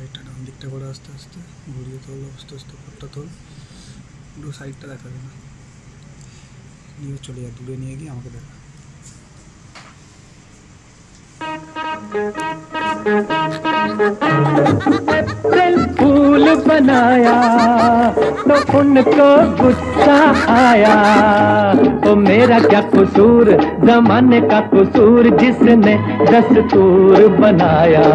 সাইডটা ডান দিকটা করে আস্তে আস্তে ঘুরিয়ে তোল আস্তে আস্তে উপরটা তোল পুরো সাইডটা দেখাবে না নিয়ে চলে যা দূরে নিয়ে গিয়ে আমাকে দেখা फूल बनाया तो उनको गुस्सा आया तो मेरा क्या कसूर जमाने का कसूर जिसने दस्तूर बनाया